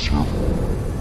Seven.